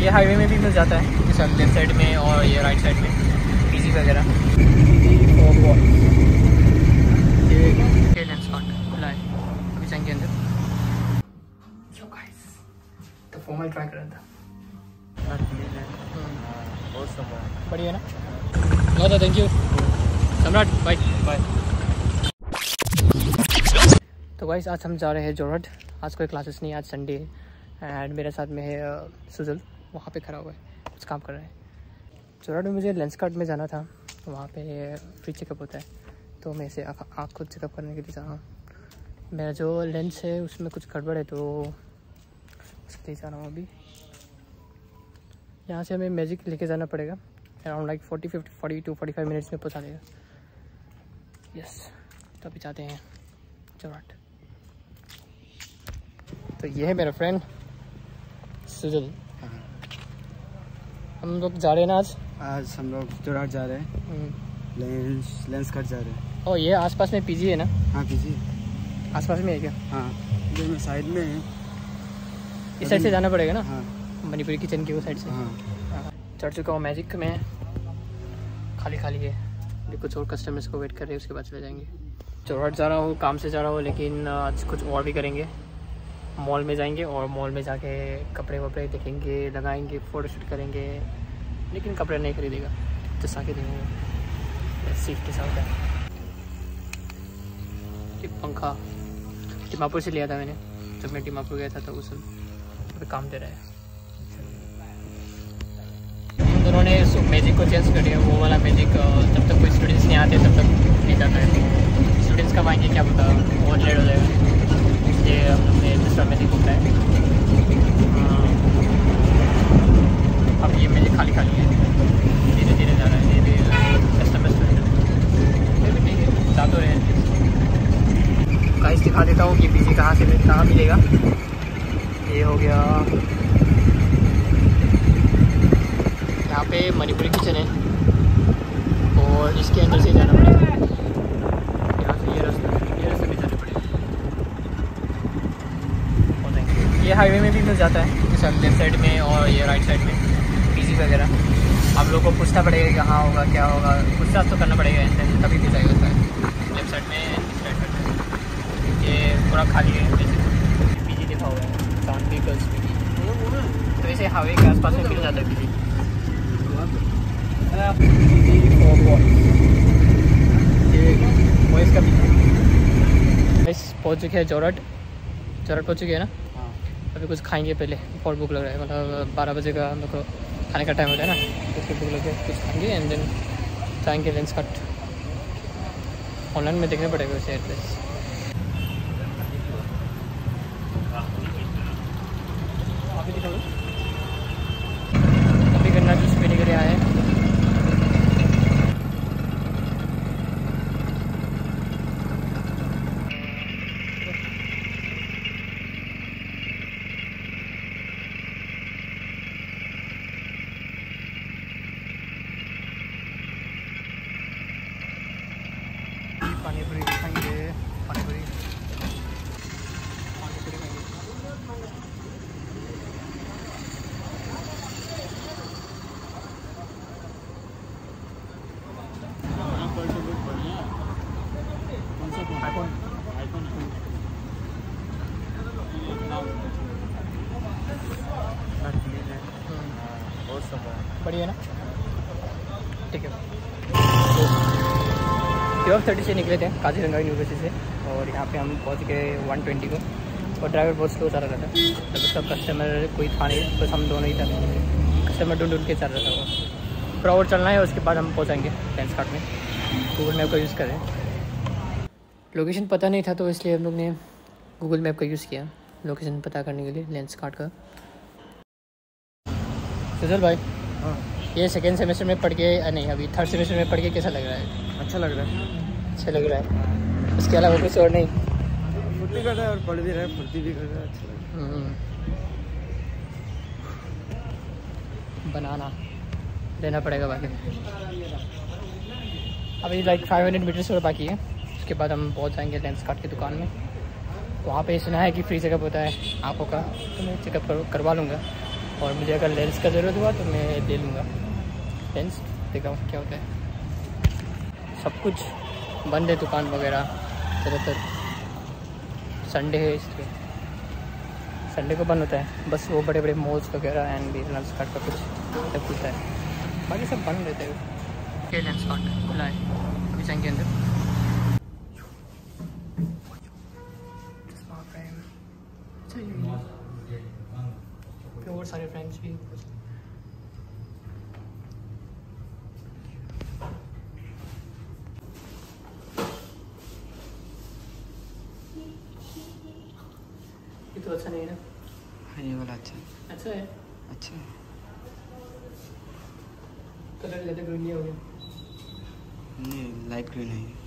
ये हाईवे में भी मिल जाता है। इस लेफ़्ट साइड में और ये राइट साइड में पीजी वगैरह। है। तो फॉर्मल ट्राई कर रहा था। बढ़िया ना? बहुत thank you Samrat bye bye तो गाइस आज हम जा रहे हैं जोरहट। आज कोई क्लासेस नहीं आज संडे है। एंड मेरे साथ में है सुजल। वहाँ पे खड़ा हुआ है, कुछ काम कर रहा है। जोरहट में मुझे लेंस कार्ड में जाना था, वहाँ पे फ्री चेकअप होता है। तो मैं इसे आँख को चेकअप करने के लिए जा रहा हूँ। मेरा जो लेंस है, उसमें कुछ गड़बड़ है तो उसके लिए जा रहा हूँ अभी। यहाँ से हमें मैजिक लेके जाना पड़ेगा। Around like forty fifty forty two forty five minutes में पहुँचा देगा। यस तो अभी जाते हैं। जोरहट तो ये है मेरा फ्रेंड सुजल हम लोग जा रहे हैं ना आज? आज हम लोग जोराट जा रहे हैं। हम्म। लेंस लेंस कट जा रहे हैं। और ये आसपास में पीजी है ना? हाँ पीछे आसपास में है क्या? हाँ साइड में है। इस साइड से जाना पड़ेगा ना? हाँ। मणिपुरी किचन की वो साइड से। हाँ। हाँ, चढ़ चुका हूँ मैजिक में। खाली खाली है। अभी कुछ और कस्टमर्स को वेट कर रहे हैं उसके बाद चले जाएँगे। जोरहट जा रहा हूँ काम से जा रहा हूँ लेकिन आज कुछ और भी करेंगे। मॉल में जाएँगे और मॉल में जाके कपड़े वपड़े देखेंगे लगाएँगे फ़ोटो शूट करेंगे। लेकिन कपड़े नहीं खरीदेगा, जैसा आके देखेंगे सीट के साथ पंखा टिमापुर से लिया था मैंने, जब मैं टिमापुर गया था तो उस काम दे रहा है। हम दोनों ने मैजिक को चेंज कर दिया, वो वाला मैजिक जब तक कोई स्टूडेंट्स नहीं आते, तब तक नहीं जाता है। स्टूडेंट्स कब आएँगे, क्या पता, बहुत लेट हो जाएगा। इसलिए हम लोग ने दूसरा मैजिक होता हाँ। अब ये खाली धीरे धीरे जा है धीरे कस्टमर जा दिखा देता हूँ कि पीजी कहाँ से कहाँ मिलेगा। ये हो गया। यहाँ पे मणिपुरी किचन है। और इसके अंदर से जाना पड़ेगा। यहाँ से ये रास्ता ये रास्ते में जाना पड़ेगा। ये हाईवे में भी मिल जाता है। लेफ़्ट साइड में और ये राइट साइड में। वगैरह। आप लोग को पूछना पड़ेगा कहाँ होगा क्या होगा। पूछताछ तो करना पड़ेगा एंड देन तभी मिल जाएगा शायद लेफ़्ट साइड में साइड में ये पूरा खाली है जैसे पीजी लिखा हुआ है गर्ल्स पीजी। तो ऐसे हाईवे के आसपास में मिल जाता है पीजी? पहुँच चुके हैं जोरट जोरट पहुँच चुके हैं ना? हाँ। अभी कुछ खाएँगे पहले। बहुत भूख लग रहा है मतलब बारह बजे का हम लोग को खाने का टाइम हो जाए ना? उसके भूख लगे कुछ खाएँगे एंड देन जाएँगे लेंस कट ऑनलाइन में देखना पड़ेगा उसे एड्रेस अभी दिखाओ अभी गन्ना जूस पीने के लिए आए हैं पानी पूरी खाएँगे पानी पूरी पानी पूरी खाएँगे आईफोन बढ़िया ना? ठीक है। ट्वेल्व थर्टी से निकले थे, काजीरंगा यूनिवर्सिटी से, और यहाँ पे हम पहुँच गए वन ट्वेंटी को, और ड्राइवर बहुत स्लो चल रहा था। तब उसका कस्टमर कोई था नहीं, बस हम दोनों ही थे। कस्टमर ढूंढ ढूंढ के चल रहा था वो। और चलना है, उसके बाद हम पहुँचाएँगे लेंस कार्ट में। गूगल मैप का यूज़ करें। लोकेशन पता नहीं था तो इसलिए हम लोग ने गूगल मैप का यूज़ किया लोकेशन पता करने के लिए लेंस कार्ट का। सुजल भाई हाँ। ये सेकेंड सेमेस्टर में पढ़ के नहीं अभी थर्ड सेमेस्टर में पढ़ के कैसा लग रहा है? अच्छा लग रहा है। अच्छा लग रहा है। इसके अलावा कुछ और नहीं? फुर्ती कर रहा है और पढ़ भी रहा है फुर्ती भी कर रहा है अच्छा हम्म। बनाना। लेना पड़ेगा बाकी। अभी लाइक फाइव हंड्रेड मीटर्स और बाकी है। उसके बाद हम पहुँच जाएँगे लेंस कार्ट की दुकान में। वहाँ पे सुना है कि फ्री चेकअप होता है आँखों का। तो मैं चेकअप कर, करवा लूँगा। और मुझे अगर लेंस का ज़रूरत हुआ तो मैं ले लूँगा। लेंस देखा क्या होता है। सब कुछ बंद है दुकान वगैरह ज़्यादातर संडे है इसलिए। संडे को बंद होता है। बस वो बड़े बड़े मॉल्स वगैरह एंड लेंस कार्ड का कुछ सब खुलता है। बाकी सब बंद रहता है। ये लेंस कार्ड खुला है। अभी जाएँगे अंदर। अच्छा, और सारे फ्रेंड्स भी। ये तो अच्छा नहीं है? ना हाँ ये वाला अच्छा है। अच्छा है? अच्छा है। कलर ज़्यादा ग्रीन नहीं हो गया। ये लाइट ग्रीन है ये।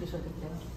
दूसरा देखते हैं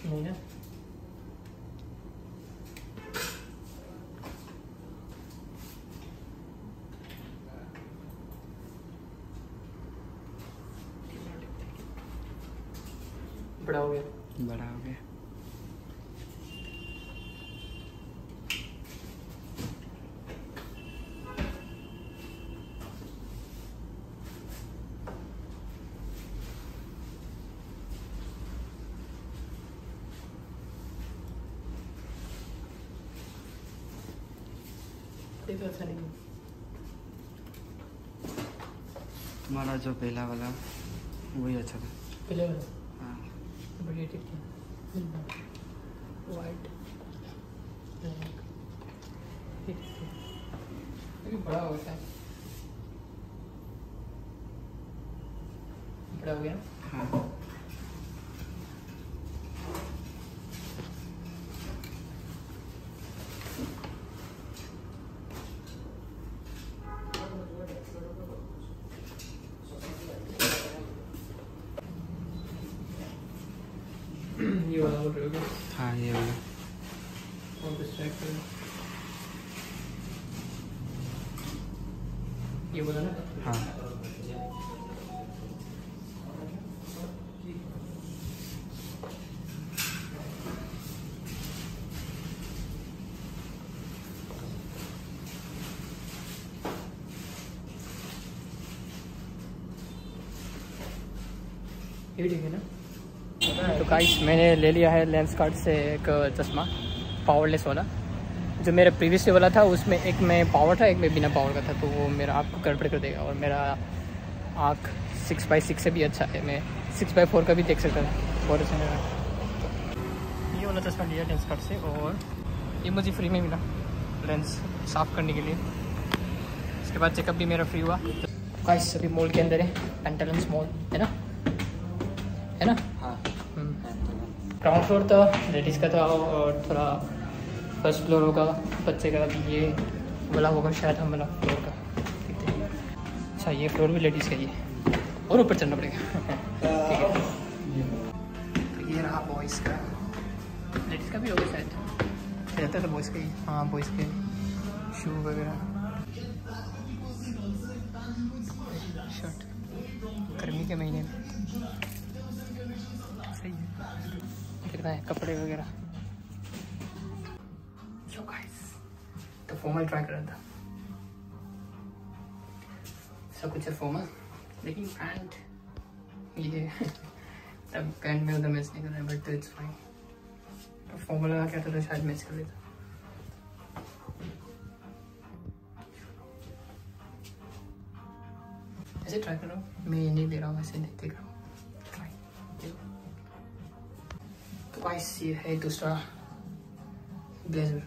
नहीं है बड़ा हो गया बड़ा हो गया तुम्हारा जो पहला वाला वही अच्छा था। पहले वाला? हाँ थी वाइट ब्लैक ठीक है ये बड़ा हो गया? हाँ हो। गया हाँ ये वाला बोल रहे हो क्या हाँ ये वाला और डिस्ट्रैक्ट कर ये बोला ना हाँ ये भी ठीक है ना तो गाइस मैंने ले लिया है लेंस कार्ड से एक चश्मा पावरलेस वाला। जो मेरा प्रीवियस वाला था, उसमें एक में पावर था, एक में बिना पावर का था तो वो मेरा आँख गड़बड़ कर देगा और मेरा आँख सिक्स बाई सिक्स से भी अच्छा है। मैं सिक्स बाई फोर का भी देख सकता था अच्छा मेरा ये वाला चश्मा लिया लेंस कार्ड से और ये मुझे फ्री में मिला लेंस साफ़ करने के लिए। इसके बाद चेकअप भी मेरा फ्री हुआ। गाइस अभी मॉल के अंदर है पेंटालेंस मॉल है ना? है ना? ग्राउंड फ्लोर था लेडीज़ का था और थोड़ा फ़र्स्ट फ्लोर होगा, बच्चे का ये वाला होगा शायद हम वाला फ्लोर का। अच्छा ये फ्लोर भी लेडीज़ का ही है। और ऊपर चलना पड़ेगा। ठीक है। तो ये रहा बॉयज़ का। लेडीज़ का भी होगा शायद। रहता था बॉयज़ का ही। हाँ बॉयज़ के शू वगैरह। शर्ट गर्मी के महीने में। कितना है कपड़े वगैरह। तो फॉर्मल ट्राई कर रहा था। सब कुछ है फॉर्मल लेकिन पैंट ये तब पैंट में उधर मैच नहीं कर रहा है बट इट्स फाइन तो फॉर्मल लगा क्या तो शायद मैच कर लेता ऐसे ट्राई करो। मैं ये नहीं दे रहा हूँ, ऐसे नहीं देख रहा हूँ। ट्राई ये है दूसरा ब्लेजर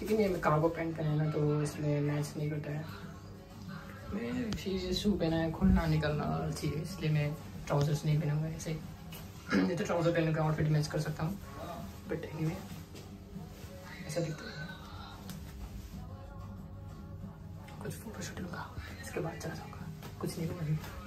लेकिन ये मैं कार्गो पैंट पहना तो इसलिए मैच नहीं करता है मैं फिर शू पहना है खुलना निकलना चाहिए इसलिए मैं ट्राउजर्स नहीं पहनूँगा, ऐसे नहीं तो ट्राउज़र पहन का आउटफिट मैच कर सकता हूँ बट एनीवे ऐसा दिखता है। कुछ फ़ोटो शूट लूँगा, इसके बाद चला जाऊँगा। कुछ नहीं होगा।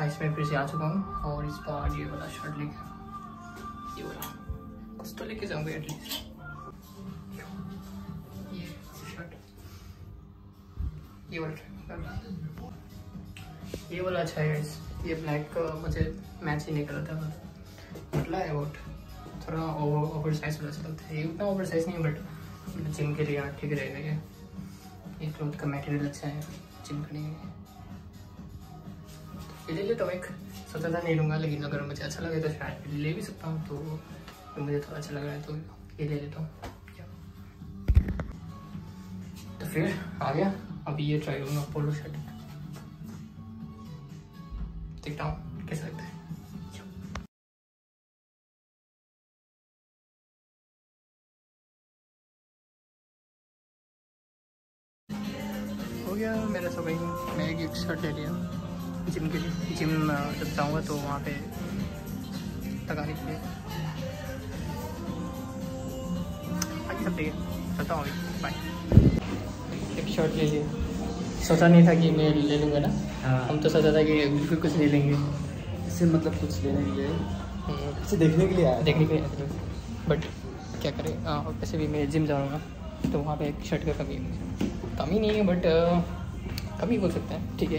गाइस मैं फिर से आ चुका हूँ और इस बार ये वाला शर्ट लेके ये वाला। कुछ तो लेके जाऊँगा एटलीस्ट ये वाला अच्छा है ये ब्लैक का मुझे मैच ही नहीं कर रहा था पतला है बहुत। थोड़ा ओवर साइज़ वाला सा लगता है ये उतना ओवर साइज़ नहीं बट जिम के लिए ठीक रहेगा ये। ये क्लोथ का मटेरियल अच्छा है। जिम के लिए ले लेता हूँ एक सोचा था नहीं लूँगा, लेकिन अगर मुझे अच्छा लगे तो शायद ले भी सकता हूँ तो तो मुझे थोड़ा अच्छा लग रहा है तो ये ले लेता हूँ। तो फिर आ गया। अभी ये ट्राई करूँगा पोलो शर्ट देखता हूँ, कैसा लगता है। हो गया, मेरा सब मैं एक शर्ट ले लिया। जिम के लिए जिम जब जाऊँगा तो वहाँ पे लगाने के लिए। बाकी सब ठीक है। चलता हूँ अभी। बाय एक शर्ट ले लिया। सोचा नहीं था कि मैं ले लूँगा ना। हाँ। हम तो सोचा था कि बिल्कुल कुछ ले लेंगे। इससे मतलब कुछ लेने के लिए हम्म, इसे देखने के लिए आया देखने के लिए बट क्या करें वैसे भी मैं जिम जाऊँगा तो वहाँ पे एक शर्ट का कमी है कमी नहीं है बट कमी बोल सकते हैं। ठीक है।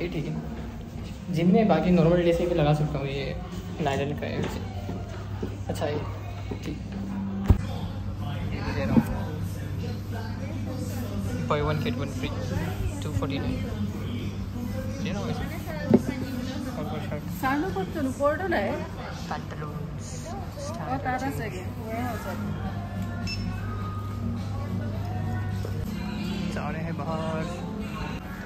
ये ठीक है। जिम में बाकी नॉर्मल डे से भी लगा सकता हूँ ये नायरन का है अच्छा ये ठीक। Buy one get one free two forty nine रहा हूँ। है बाहर।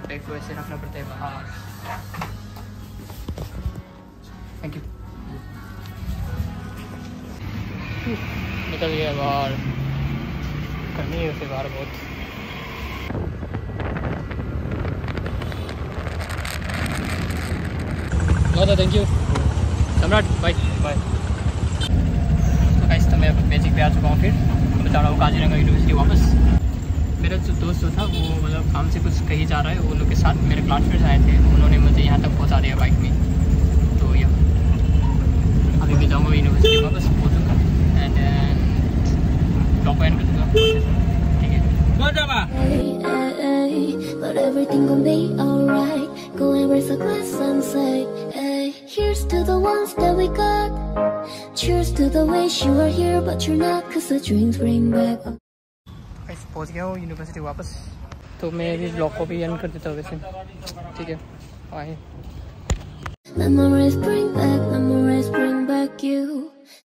बैग को रखना पड़ता है बाहर। निकल गया बाहर। गर्मी है उसे बाहर बहुत। बहुत thank you Samrat bye bye तो मैं मैजिक पे आ चुका हूँ फिर। मैं जा रहा हूँ काजीरंगा यूनिवर्सिटी वापस। मेरा जो दोस्त जो था वो मतलब काम से कुछ कहीं जा रहा है उन लोग के साथ मेरे क्लासमेट्स आए थे। उन्होंने मुझे यहाँ तक पहुँचा दिया बाइक में। तो या अभी मैं जाऊँगा यूनिवर्सिटी वापस पहुँचूँगा। एंड देन ब्लॉग एंड कर दूँगा ठीक है Hey, hey, hey, but everything gon' be alright. Go and raise a glass and say, hey, here's to the ones that we got. Cheers to the wish you were here, but you're not, cause the drinks bring back. Guys पहुँच गया हूँ university वापस तो मैं अभी blog को भी and कर देता हूँ वैसे ठीक है आए Memories bring back, memories bring back you.